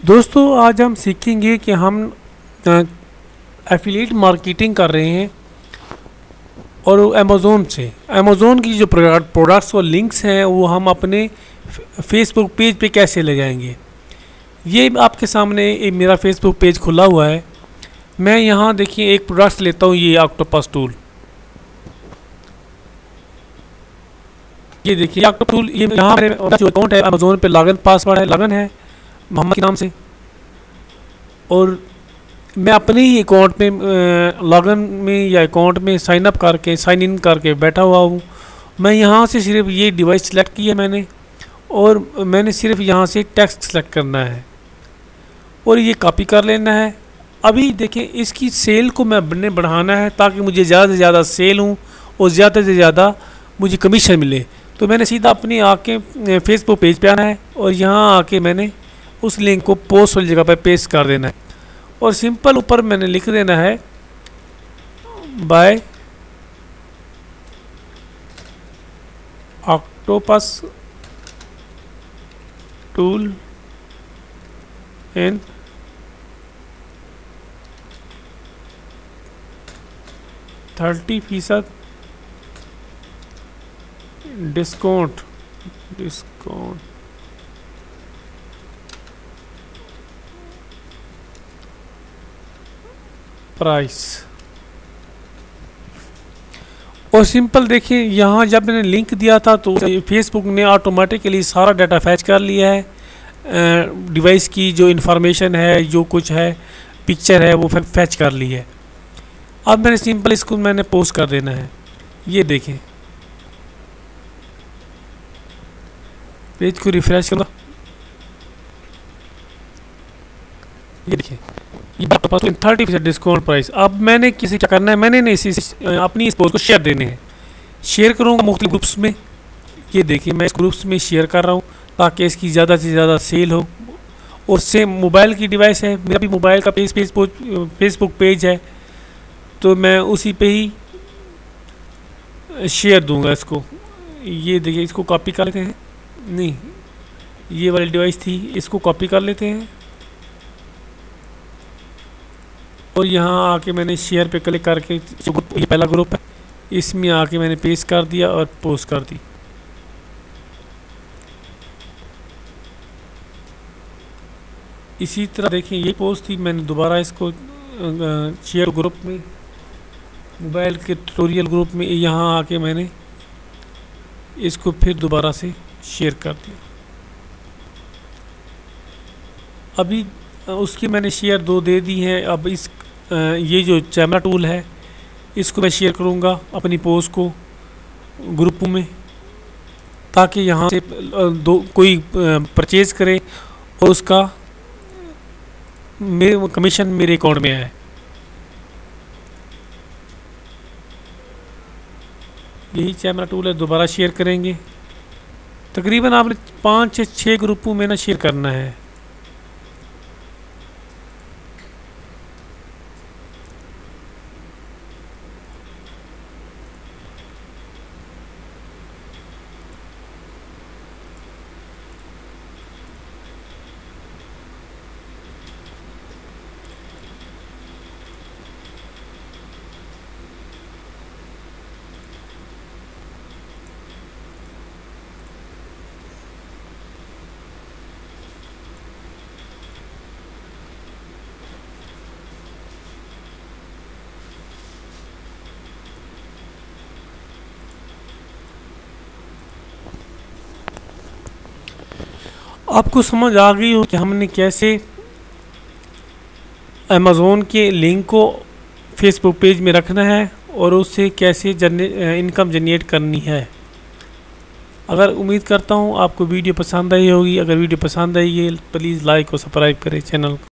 दोस्तों, आज हम सीखेंगे कि हम एफिलिएट मार्केटिंग कर रहे हैं और अमेज़ोन से। अमेज़ोन की जो प्रोडक्ट्स और लिंक्स हैं, वो हम अपने फेसबुक पेज पे कैसे ले जाएँगे? ये आपके सामने एक मेरा फेसबुक पेज खुला हुआ है। मैं यहाँ देखिए, एक प्रोडक्ट्स लेता हूँ, ये ऑक्टोपस टूल ये देखिए ऑक्टोपस टूल ये यहाँ मेरे अकाउंट है अमेज़ोन पे लॉगिन पासवर्ड है लॉगिन है। मोहम्मद के नाम से। और मैं अपने ही अकाउंट में लॉगिन में या अकाउंट में साइन अप करके साइन इन करके बैठा हुआ हूँ। मैं यहाँ से सिर्फ़ ये डिवाइस सेलेक्ट किया मैंने और मैंने सिर्फ़ यहाँ से टेक्स्ट सेलेक्ट करना है और ये कॉपी कर लेना है। अभी देखें, इसकी सेल को मैं बढ़ाना है ताकि मुझे ज़्यादा से ज़्यादा सेल हूँ और ज़्यादा से ज़्यादा मुझे कमीशन मिले। तो मैंने सीधा अपनी आके फेसबुक पेज पे आना है और यहाँ आके मैंने उस लिंक को पोस्ट वाली जगह पर पेस्ट कर देना है। और सिंपल ऊपर मैंने लिख देना है by octopus tool in thirty फ़ीसद discount discount price और सिंपल देखिए, यहाँ जब मैंने लिंक दिया था तो फेसबुक ने ऑटोमेटिकली सारा डाटा फैच कर लिया है। डिवाइस की जो इन्फॉर्मेशन है, जो कुछ है पिक्चर है, वो फैच कर ली है। अब मैंने सिंपल इसको मैंने पोस्ट कर देना है। ये देखें। पेज को रिफ्रेश करो। ये देखिए थर्टी परसेंट डिस्काउंट प्राइस अब मैंने किसी क्या करना है? मैंने नहीं इसी अपनी इस पोस्ट को शेयर देने हैं। शेयर करूँगा मुख्तु ग्रुप्स में। ये देखिए, मैं इस ग्रुप्स में शेयर कर रहा हूँ ताकि इसकी ज़्यादा से ज़्यादा सेल हो। और सेम मोबाइल की डिवाइस है। मेरा भी मोबाइल का पेज पेज फेसबुक पेज है। तो मैं उसी पे ही शेयर दूँगा इसको। ये देखिए, इसको कॉपी कर लेते हैं। नहीं, ये वाली डिवाइस थी, इसको कॉपी कर लेते हैं। और यहाँ आके मैंने शेयर पे क्लिक करके ये पहला ग्रुप है। इसमें आके मैंने पेस्ट कर दिया और पोस्ट कर दी। इसी तरह देखिए, ये पोस्ट थी, मैंने दोबारा इसको शेयर ग्रुप में मोबाइल के ट्यूटोरियल ग्रुप में यहाँ आके मैंने इसको फिर दोबारा से शेयर कर दिया। अभी उसकी मैंने शेयर दो दे दी हैं, अब इस ये जो कैमरा टूल है, इसको मैं शेयर करूँगा अपनी पोस्ट को ग्रुप में, ताकि यहाँ से दो, कोई परचेज करे और उसका मेरे कमीशन मेरे अकाउंट में आए। यही कैमरा टूल है, दोबारा शेयर करेंगे। तकरीबन आपने पाँच से छः ग्रुपों में ना शेयर करना है। आपको समझ आ गई हो कि हमने कैसे अमेज़ोन के लिंक को फेसबुक पेज में रखना है और उससे कैसे जने इनकम जनरेट करनी है। अगर उम्मीद करता हूँ आपको वीडियो पसंद आई होगी। अगर वीडियो पसंद आई है प्लीज़ लाइक और सब्सक्राइब करें चैनल को।